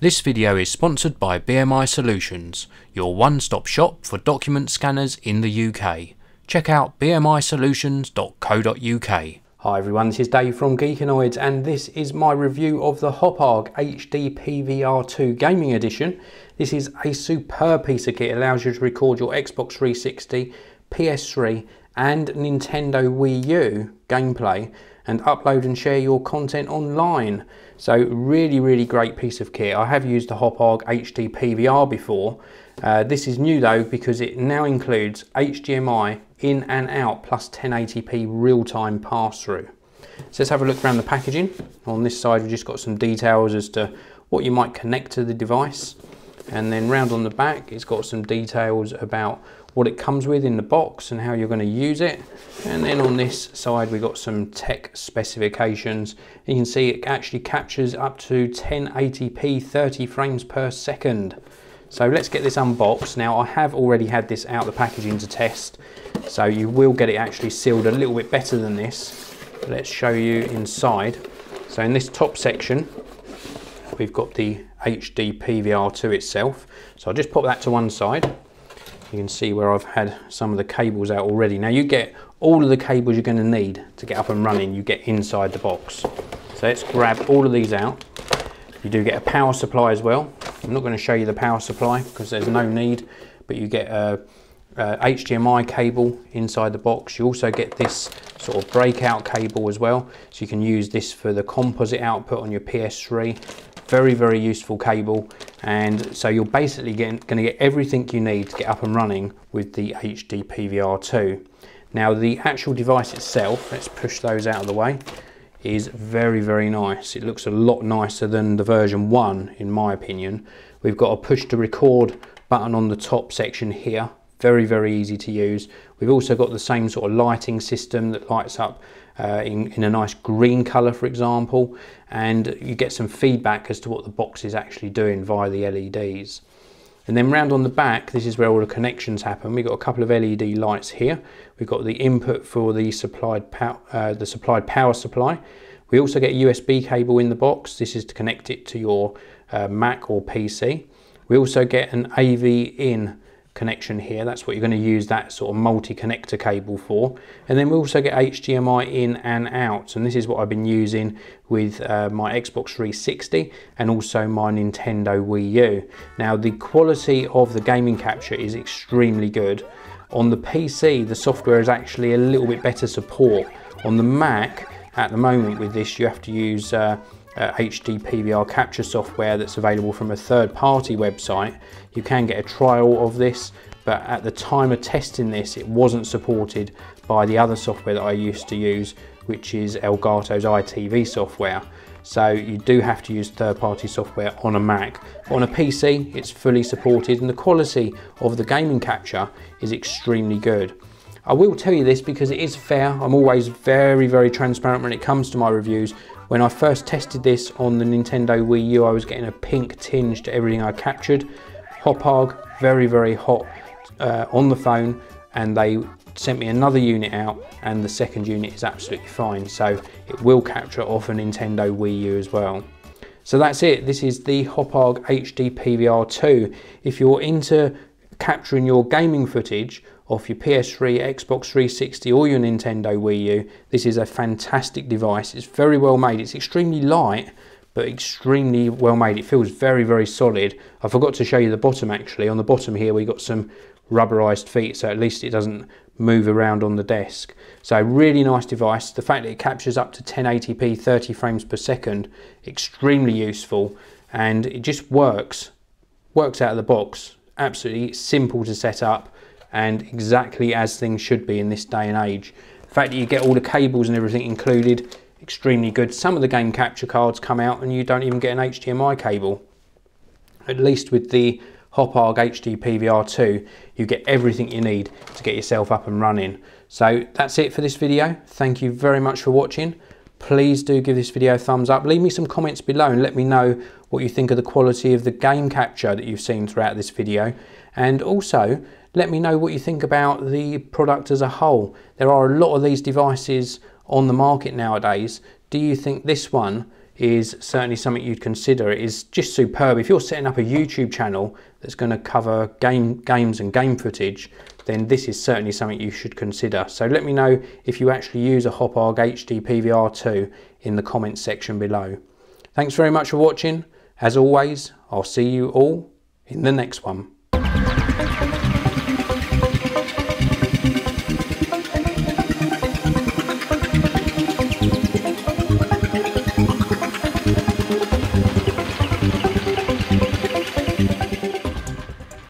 This video is sponsored by BMI Solutions, your one-stop shop for document scanners in the UK. Check out bmisolutions.co.uk. Hi everyone, this is Dave from Geekanoids and this is my review of the Hauppauge HD PVR2 Gaming Edition. This is a superb piece of kit, it allows you to record your Xbox 360, PS3 and Nintendo Wii U gameplay and upload and share your content online. So really, really great piece of kit. I have used the Hauppauge HD PVR before. Uh, this is new though because it now includes HDMI in and out plus 1080p real-time pass-through. So let's have a look around the packaging. On this side we've just got some details as to what you might connect to the device and then round on the back it's got some details about what it comes with in the box and how you're going to use it. And then on this side we've got some tech specifications. You can see it actually captures up to 1080p 30 frames per second. So let's get this unboxed. Now I have already had this out the packaging to test so you will get it actually sealed a little bit better than this. Let's show you inside. So in this top section we've got the HD PVR2 itself. So I'll just pop that to one side you can see where I've had some of the cables out already. Now you get all of the cables you're going to need to get up and running, you get inside the box. So let's grab all of these out. You do get a power supply as well. I'm not going to show you the power supply because there's no need, but you get a, a HDMI cable inside the box. You also get this sort of breakout cable as well. So you can use this for the composite output on your PS3 very, very useful cable. And so you're basically gonna get everything you need to get up and running with the HD PVR2. Now the actual device itself, let's push those out of the way, is very, very nice. It looks a lot nicer than the version one, in my opinion. We've got a push to record button on the top section here. Very, very easy to use. We've also got the same sort of lighting system that lights up uh, in, in a nice green color, for example, and you get some feedback as to what the box is actually doing via the LEDs. And then round on the back, this is where all the connections happen. We've got a couple of LED lights here. We've got the input for the supplied, pow uh, the supplied power supply. We also get a USB cable in the box. This is to connect it to your uh, Mac or PC. We also get an AV in connection here. That's what you're going to use that sort of multi-connector cable for. And then we also get HDMI in and out. And this is what I've been using with uh, my Xbox 360 and also my Nintendo Wii U. Now the quality of the gaming capture is extremely good. On the PC, the software is actually a little bit better support. On the Mac, at the moment with this, you have to use uh, uh, HD PVR capture software that's available from a third party website. You can get a trial of this, but at the time of testing this, it wasn't supported by the other software that I used to use, which is Elgato's EyeTV software. So you do have to use third-party software on a Mac. On a PC, it's fully supported and the quality of the gaming capture is extremely good. I will tell you this because it is fair. I'm always very, very transparent when it comes to my reviews. When I first tested this on the Nintendo Wii U, I was getting a pink tinge to everything I captured. Hauppauge, very, very hot uh, on the phone, and they sent me another unit out, and the second unit is absolutely fine. So it will capture off a Nintendo Wii U as well. So that's it. This is the Hauppauge HD PVR 2. If you're into capturing your gaming footage off your PS3, Xbox 360 or your Nintendo Wii U, this is a fantastic device. It's very well made. It's extremely light, but extremely well made. It feels very, very solid. I forgot to show you the bottom actually. On the bottom here, we got some rubberized feet, so at least it doesn't move around on the desk. So really nice device. The fact that it captures up to 1080p 30 frames per second, extremely useful, and it just works, works out of the box. Absolutely simple to set up and exactly as things should be in this day and age. The fact that you get all the cables and everything included, extremely good. Some of the game capture cards come out and you don't even get an HDMI cable. At least with the Hauppauge HD PVR2, you get everything you need to get yourself up and running. So that's it for this video. Thank you very much for watching. Please do give this video a thumbs up. Leave me some comments below and let me know what you think of the quality of the game capture that you've seen throughout this video. And also, let me know what you think about the product as a whole. There are a lot of these devices on the market nowadays, do you think this one is certainly something you'd consider. It is just superb. If you're setting up a YouTube channel that's going to cover game games and game footage, then this is certainly something you should consider. So let me know if you actually use a Hauppauge HD PVR2 in the comments section below. Thanks very much for watching. As always, I'll see you all in the next one.